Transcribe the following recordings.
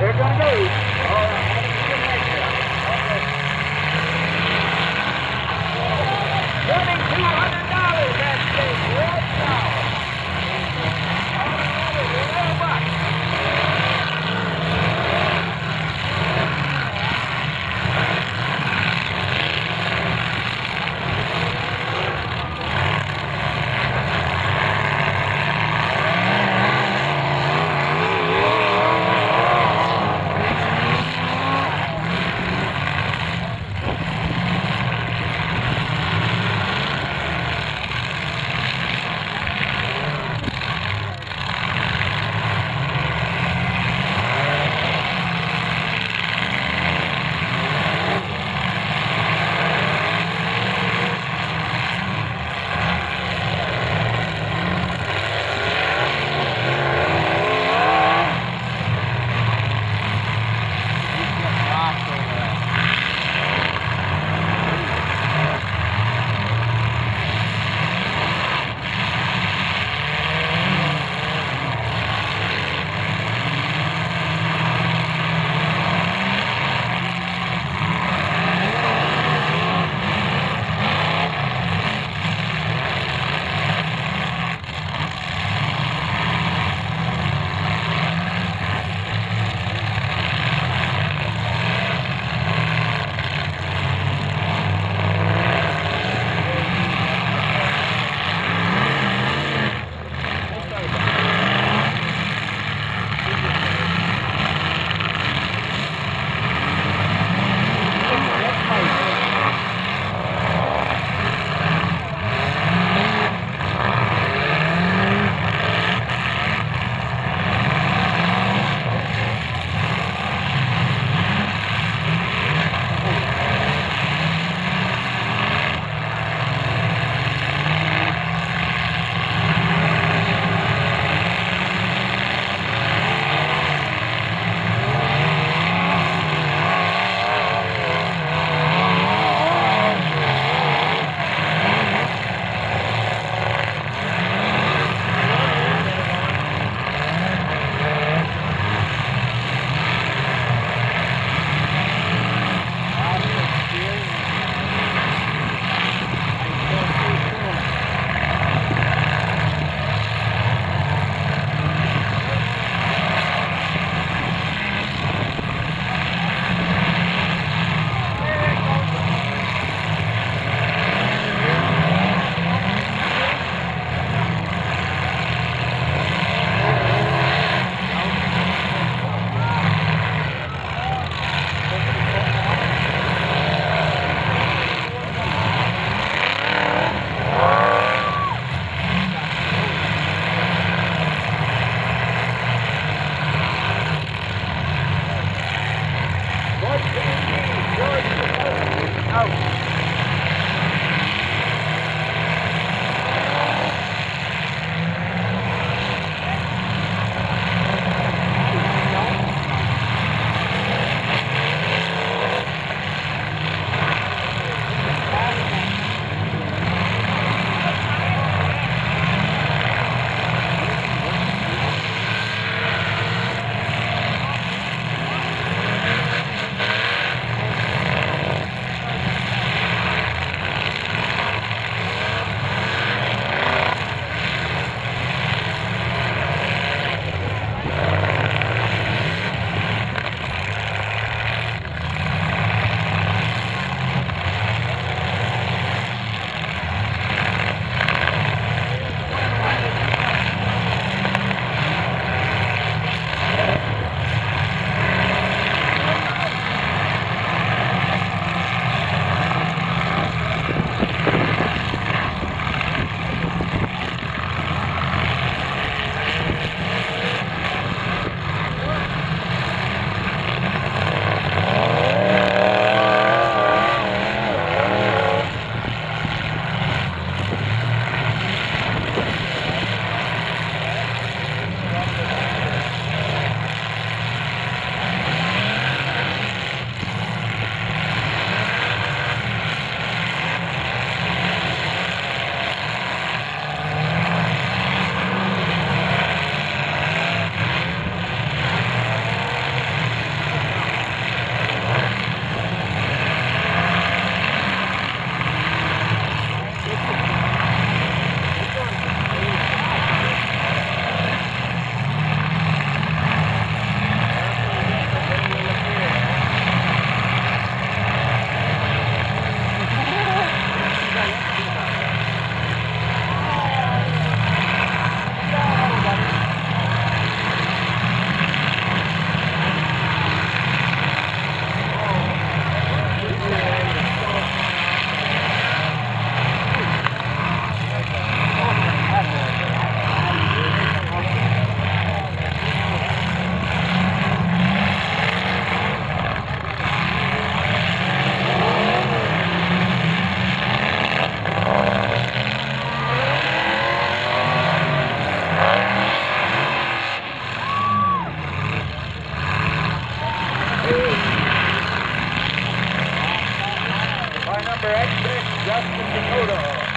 They're going go.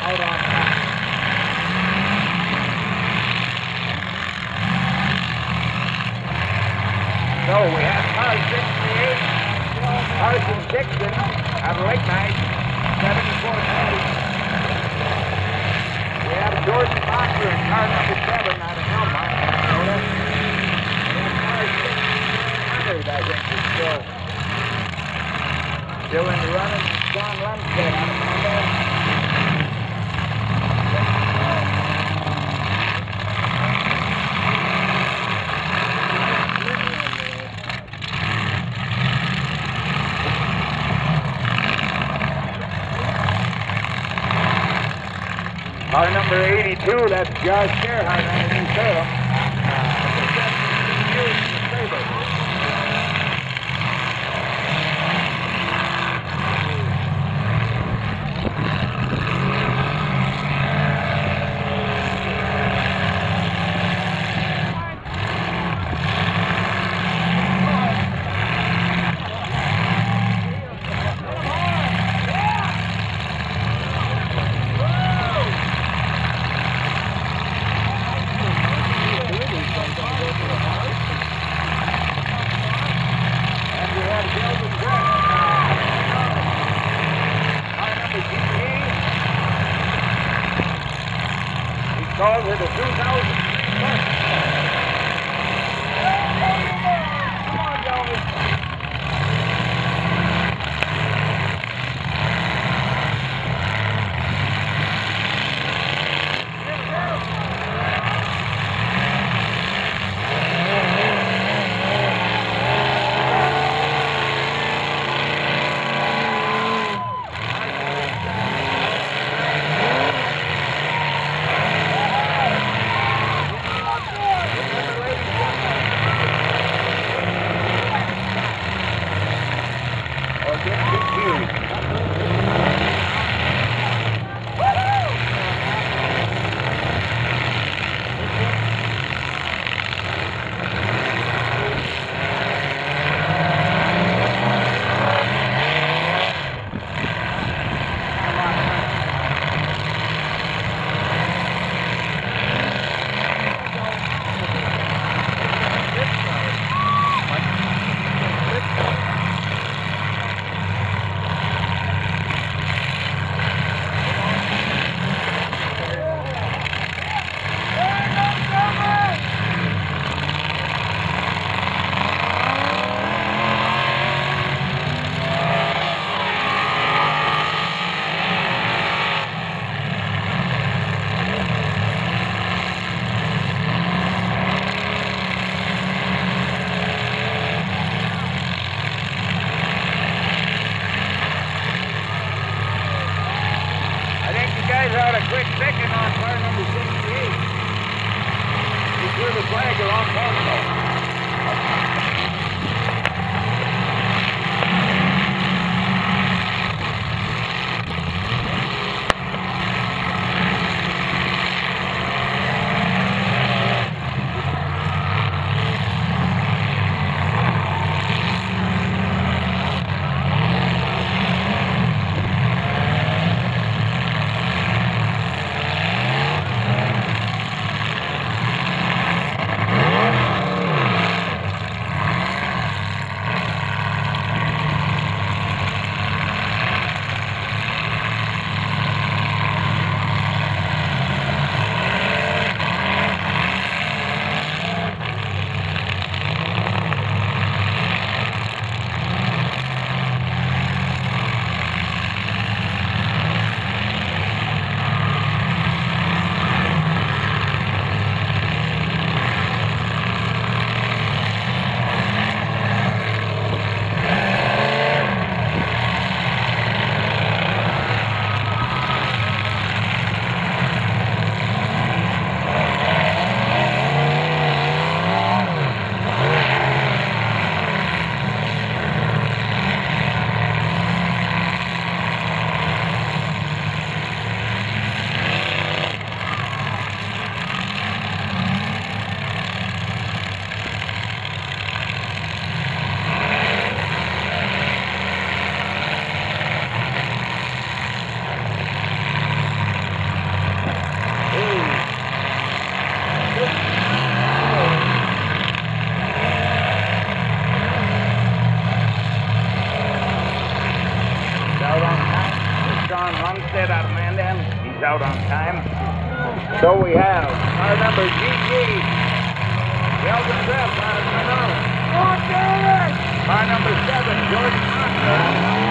out on top. So we have Carl Dixon, Carson Dixon out of night. 82, that's Josh Gerhardt of New called with a 2003 bus. Come on, gentlemen. So we have our number GG, Melvin Treff out of Manila. Our number seven, George Conrad.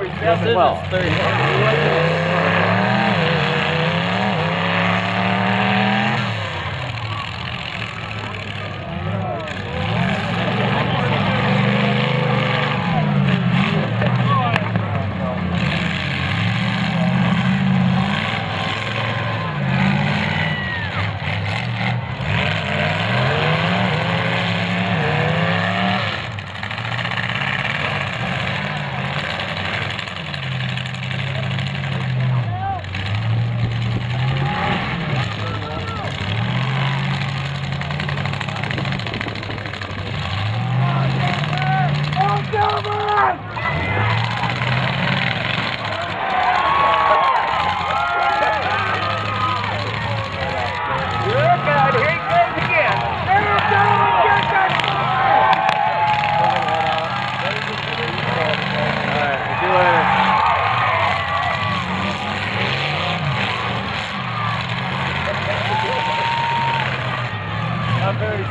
represented well.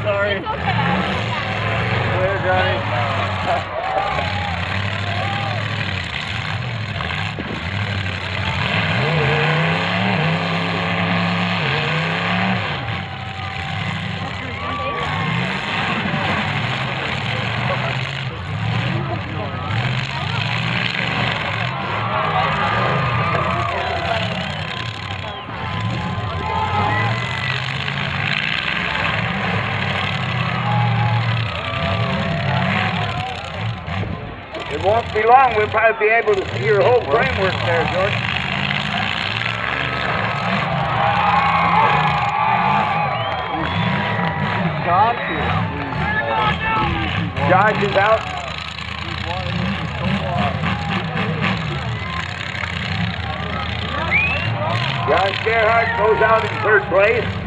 sorry. won't be long. We'll probably be able to see your whole framework there, George. Josh is out. Josh Gerhardt goes out in third place.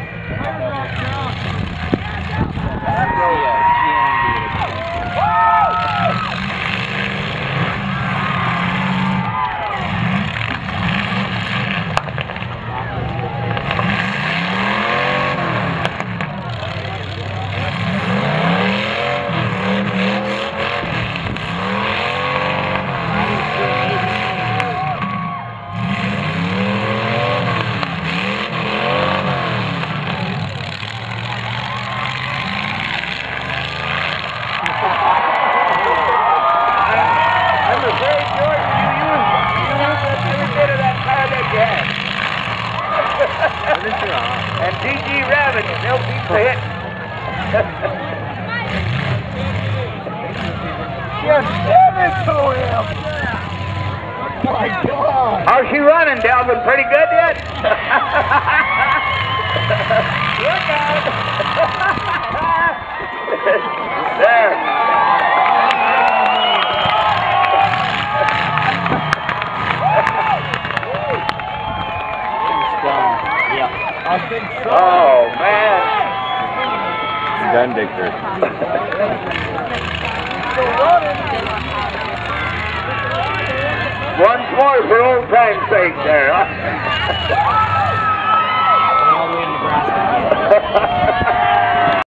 mistake there.